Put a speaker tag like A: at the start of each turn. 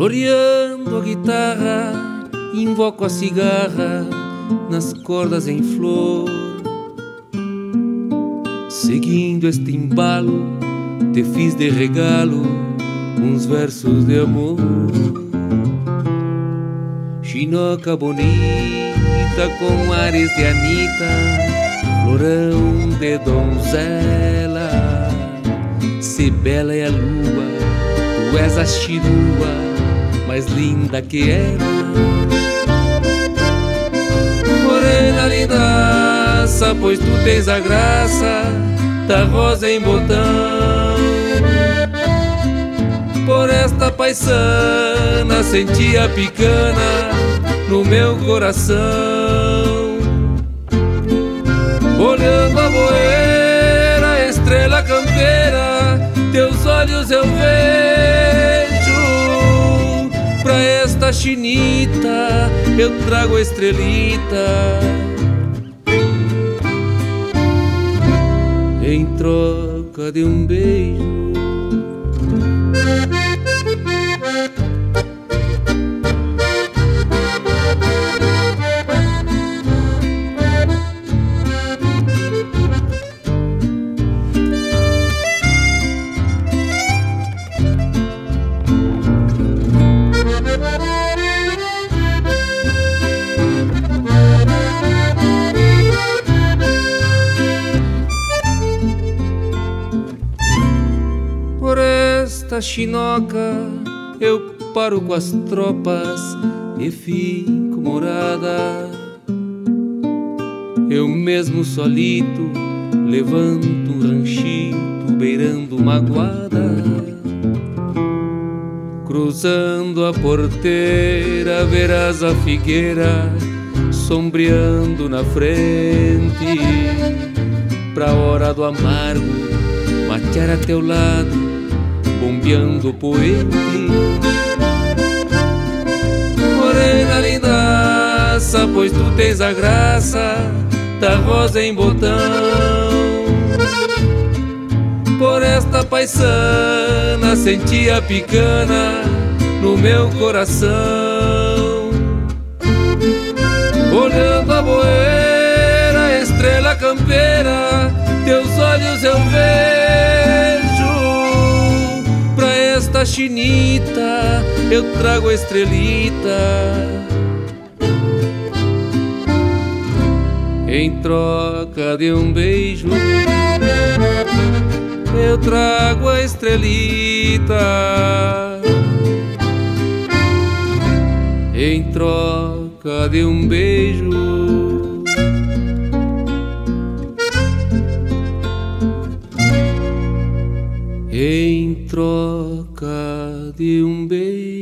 A: floreando a guitarra, invoco a cigarra nas cordas em flor. Seguindo este embalo, te fiz de regalo uns versos de amor. Chinoca bonita com ares de Anita, florão de donzela. Se bela é a lua, tu és a chirua mais linda que era. Morena lindaça, pois tu tens a graça da rosa em botão. Por esta paisana senti a picana no meu coração. Olhando a boeira, estrela campeira, teus olhos eu vejo. Chinita eu trago a estrelita. Em troca de um beijo. Chinoca, eu paro com as tropas e fico morada. Eu mesmo solito levanto um ranchito beirando uma guada. Cruzando a porteira, verás a figueira sombreando na frente. Pra hora do amargo, matear a teu lado bombeando poente Morena lindaça, pois tu tens a graça da rosa em botão. Por esta paisana senti a picana no meu coração. Olhando a boeira, estrela campeira, teus olhos eu vejo esta chinita eu trago a estrelita. Em troca de um beijo, eu trago a estrelita. Em troca de um beijo. Em troca de um beijo.